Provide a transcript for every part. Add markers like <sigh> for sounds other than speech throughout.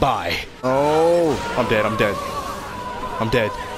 Bye. Oh, I'm dead. I'm dead. I'm dead.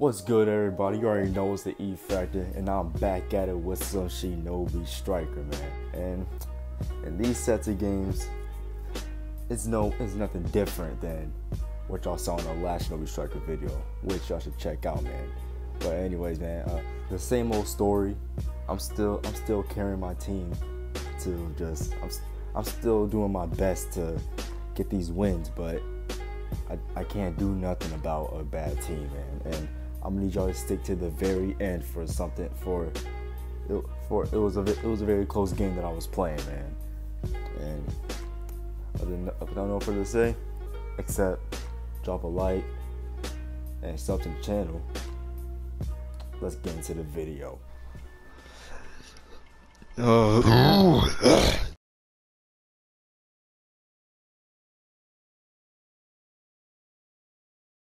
What's good, everybody? You already know it's the E Factor, and I'm back at it with some Shinobi Striker, man. And in these sets of games, it's no, it's nothing different than what y'all saw in the last Shinobi Striker video, which y'all should check out, man. But anyways, man, uh, the same old story. I'm still, I'm still carrying my team to just, I'm, I'm still doing my best to get these wins, but I, I can't do nothing about a bad team, man. And I'm gonna need y'all to stick to the very end for something for for it was a it was a very close game that I was playing, man. And other than, I don't know what to say except drop a like and sub to the channel. Let's get into the video. Oh.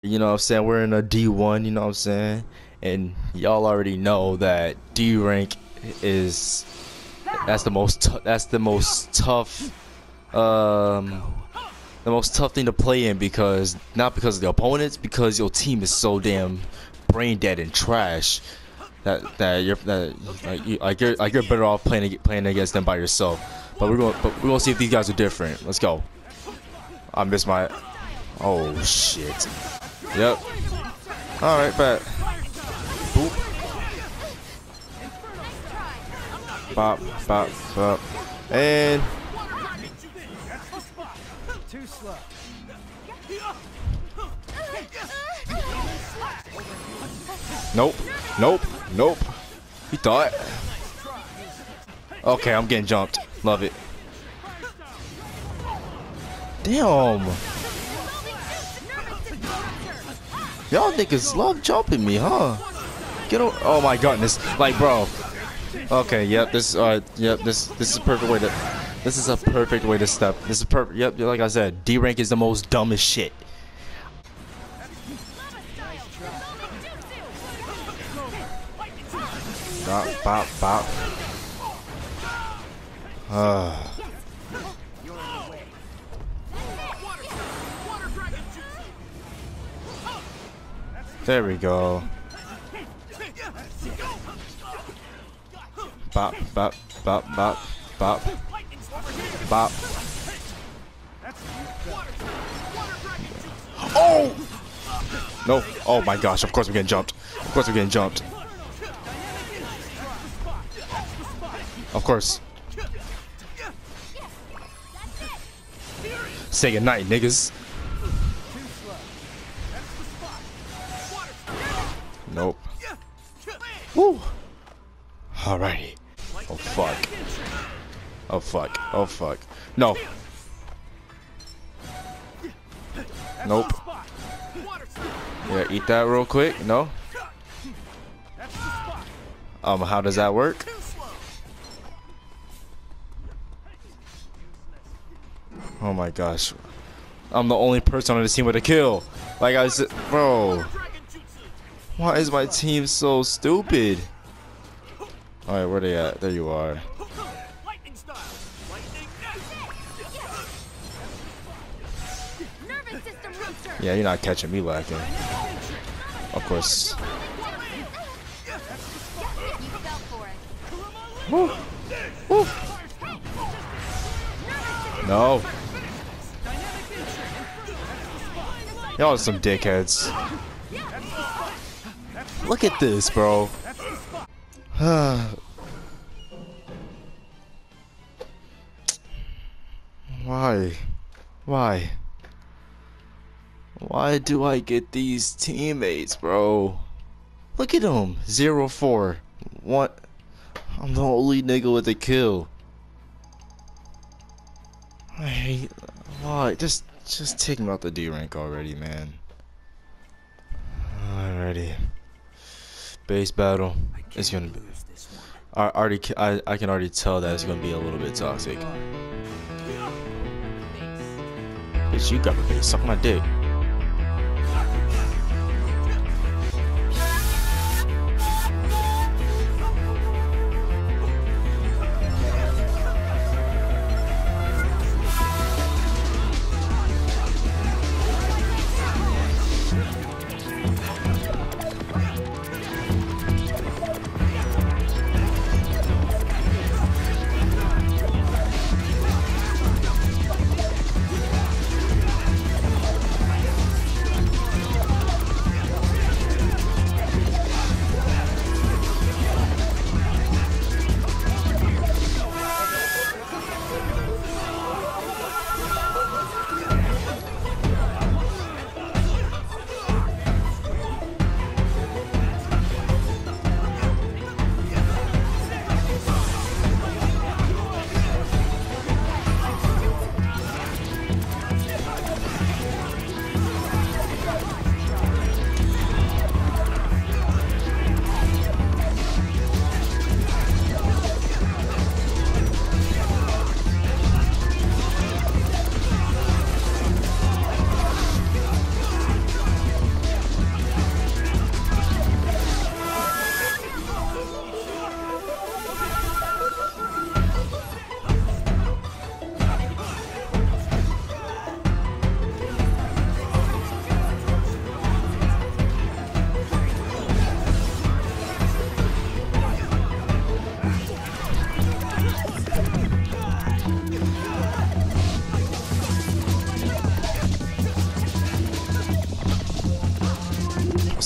You know what I'm saying? We're in a D1, you know what I'm saying? And y'all already know that D rank is that's the most that's the most tough um the most tough thing to play in because not because of the opponents because your team is so damn brain dead and trash that that you're that like, you, like you're like you're better off playing playing against them by yourself. But we're going but we're gonna see if these guys are different. Let's go. I missed my oh shit. Yep. Alright, bet. Boop. Bop, bop, bop. And too slow. Nope. Nope. Nope. You thought. Okay, I'm getting jumped. Love it. Damn. Y'all niggas love jumping me, huh? Get over. Oh my goodness. Like, bro. Okay, yep, this, uh, yep, this, this is a perfect way to, this is a perfect way to step. This is perfect, yep, like I said, D rank is the most dumbest shit. Bop, bop, bop. Uh. <sighs> There we go. Bop, bop, bop, bop, bop. Bop. Oh! No. Oh my gosh, of course we're getting jumped. Of course we're getting jumped. Of course. Say goodnight, niggas. Nope. Woo! Alrighty. Oh fuck. Oh fuck. Oh fuck. No. Nope. Yeah, eat that real quick. No. Um, how does that work? Oh my gosh. I'm the only person on the team with a kill. Like I said, bro. Why is my team so stupid? Alright, where they at? There you are. Yeah, you're not catching me lacking. Of course. Woo. Woo. No. Y'all are some dickheads. Look at this, bro. <sighs> Why? Why? Why do I get these teammates, bro? Look at them. Zero four. What? I'm the only nigga with a kill. I hate. Why? Just, just take him out the D rank already, man. Alrighty. Base battle. It's gonna be. I already. I I can already tell that it's gonna be a little bit toxic. Bitch, you got me. Suck my dick.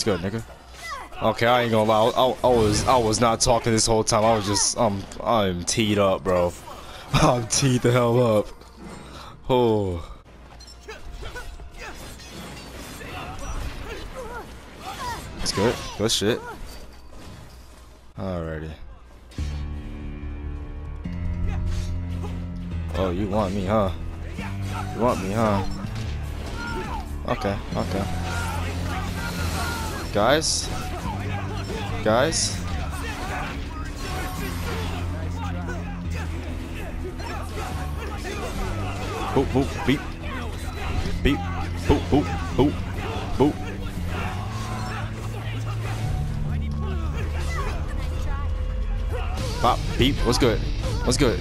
Good, nigga? Okay, I ain't gonna lie. I, I, was I was not talking this whole time. I was just I'm I'm teed up, bro. <laughs> I'm teed the hell up. Oh. That's good. Good shit. Alrighty. Oh, you want me, huh? You want me, huh? Okay, okay. Guys? Guys? Boop, boop, beep. Beep. Boop, boop, boop, boop. Bop, beep. What's good? What's good?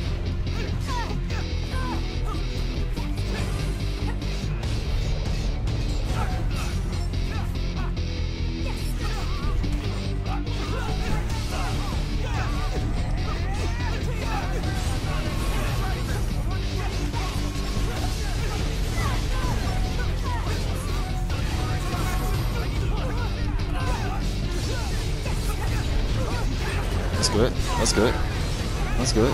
That's good. That's good.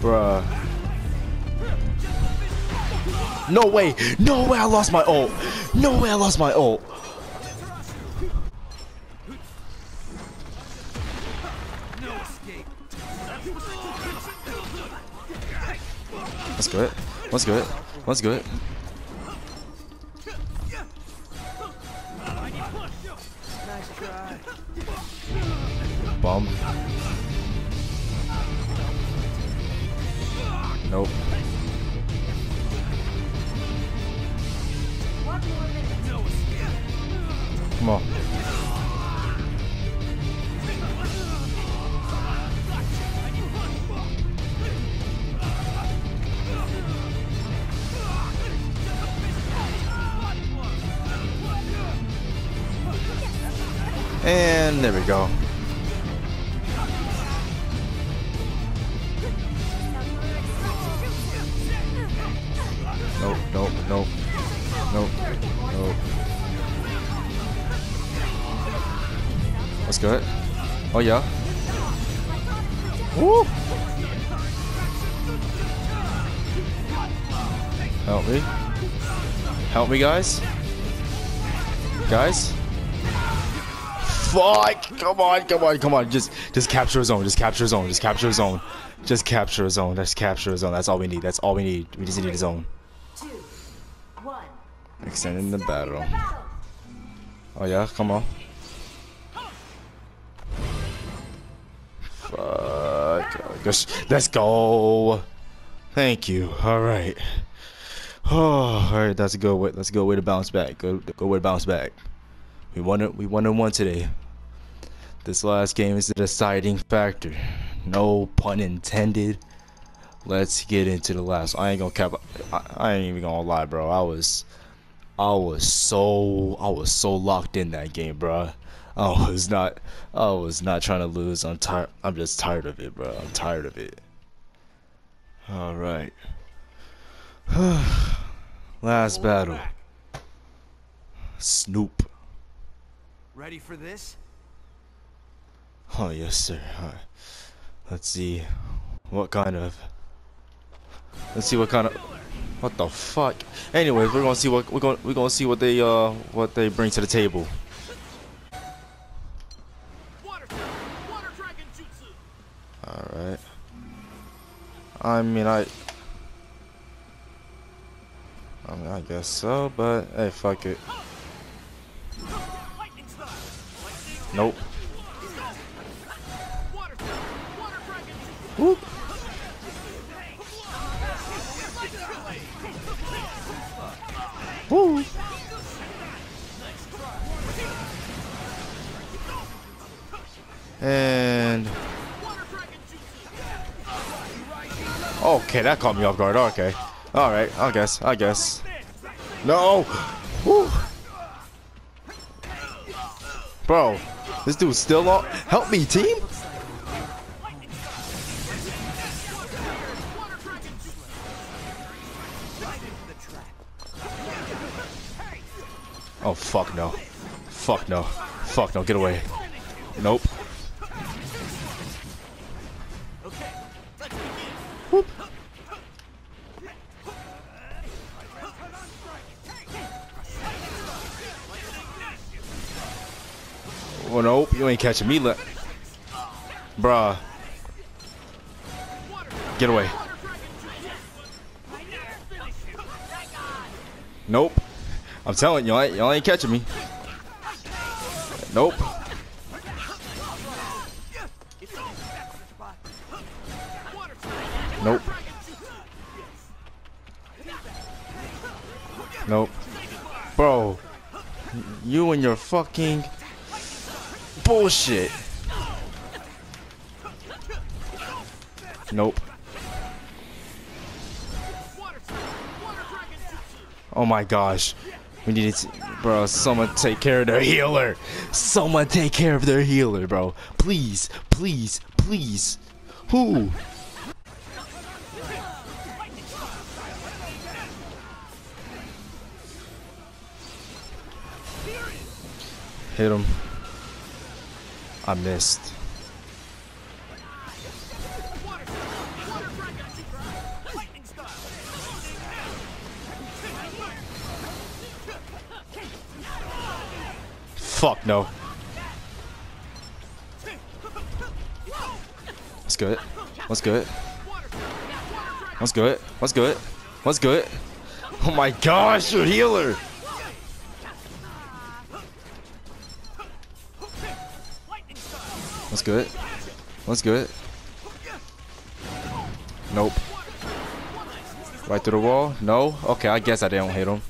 Bruh. No way! No way I lost my ult! No way I lost my ult! Let's go it. Let's go it. Bomb. Nope. Come on. And there we go. Nope, nope, nope. Nope, nope. Let's go. Oh yeah. Woo! Help me. Help me, guys. Guys. Fuck! Come on, come on, come on. Just, just capture a zone. Just capture a zone. Just capture a zone. Just capture a zone. Just capture a zone. That's all we need. That's all we need. We just need a zone. Extending the battle. Oh yeah, come on. Fuck. Let's, let's go. Thank you. All right. Oh, all right. That's a good way. That's a good way to bounce back. Good, good way to bounce back. We won it. We won and one today. This last game is the deciding factor. No pun intended. Let's get into the last. I ain't gonna cap. I, I ain't even gonna lie, bro. I was, I was so, I was so locked in that game, bro. I was not, I was not trying to lose. I'm tired. I'm just tired of it, bro. I'm tired of it. All right. <sighs> last battle. Snoop. Ready for this? Oh yes, sir. Right. Let's see, what kind of. Let's see what kind of. What the fuck? Anyways, we're gonna see what we're gonna we're gonna see what they uh what they bring to the table. Water, water dragon jutsu. All right. I mean, I. I mean, I guess so, but hey, fuck it. Lightning style. Lightning. Nope. Okay, that caught me off guard. Okay, all right. I guess. I guess. No. Woo. Bro, this dude's still on. Help me, team. Oh fuck no. Fuck no. Fuck no. Get away. Nope. Well, nope. You ain't catching me. Le- Bruh. Get away. Nope. I'm telling you, y'all y'all ain't catching me. Nope. Nope. Nope. Bro, you and your fucking bullshit. Nope. Oh my gosh. We need to, bro, someone take care of their healer. Someone take care of their healer, bro. Please, please, please. Who? Hit him. I missed. Fuck no. Let's go it. Let's go it. Let's go it. Let's go it. Let's go it. Oh my gosh, your healer. Let's go it. Let's go it. Nope. Right through the wall? No? Okay, I guess I didn't hit him.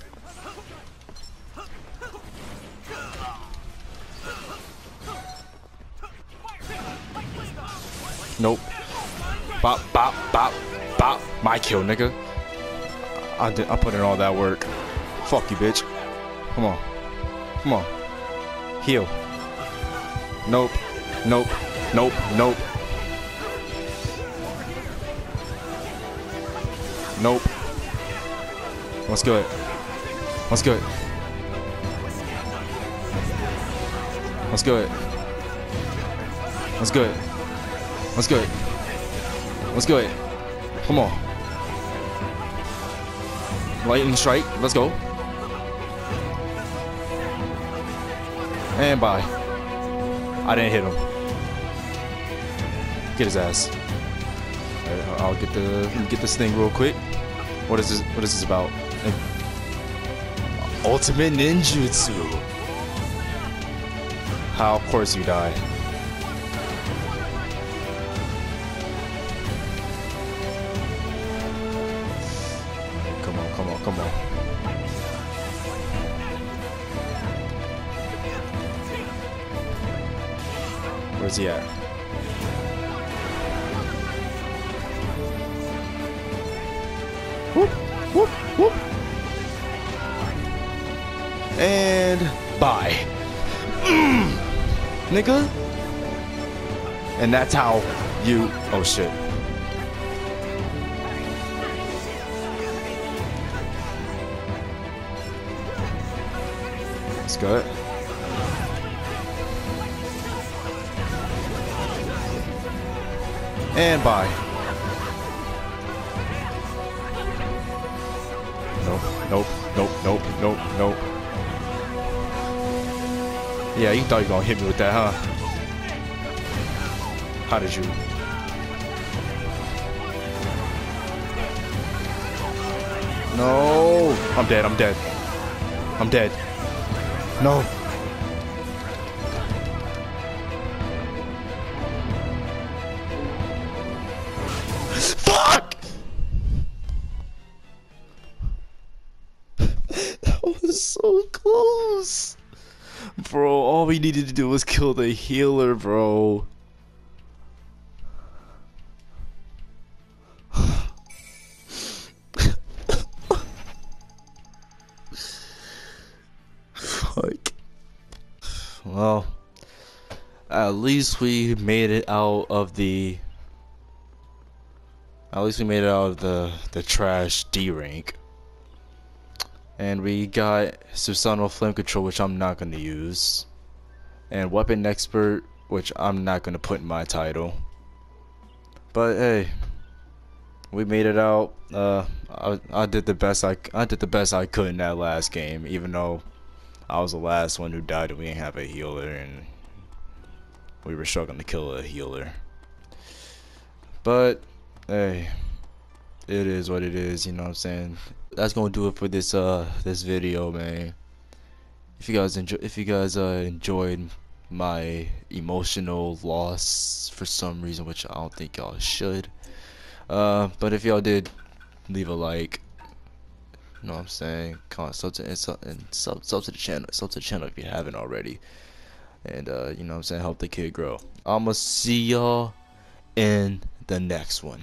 Nope. Bop, bop, bop, bop. My kill, nigga. I, did, I put in all that work. Fuck you, bitch. Come on. Come on. Heal. Nope. Nope. Nope. Nope. Nope. Let's go. Let's go. Let's go. Let's go. Let's go. Let's go. Come on. Lightning strike. Let's go. And bye. I didn't hit him. Get his ass. Alright, I'll get the get this thing real quick. What is this? What is this about? Uh, Ultimate ninjutsu. How? Of course you die. Come on, come on, come on. Where's he at? And bye. Mm, nigga. And that's how you. Oh shit. That's good. And bye. Nope, nope, nope, nope, nope, nope. Yeah, you thought you were gonna hit me with that, huh? How did you? No! I'm dead, I'm dead. I'm dead. No. All we needed to do was kill the healer, bro. Fuck. Well, at least we made it out of the. At least we made it out of the the trash D rank. And we got Susanoo Flame Control, which I'm not going to use. And Weapon Expert, which I'm not going to put in my title. But hey, we made it out. Uh, I, I did the best I, I did the best I could in that last game, even though I was the last one who died and we didn't have a healer and we were struggling to kill a healer. But hey, it is what it is, you know what I'm saying? That's gonna do it for this uh this video man. If you guys enjoy if you guys uh enjoyed my emotional loss for some reason, which I don't think y'all should. Uh but if y'all did leave a like you know what I'm saying? Comment, sub to and sub, sub to the channel, sub to the channel if you haven't already. And uh, you know what I'm saying? Help the kid grow. I'ma see y'all in the next one.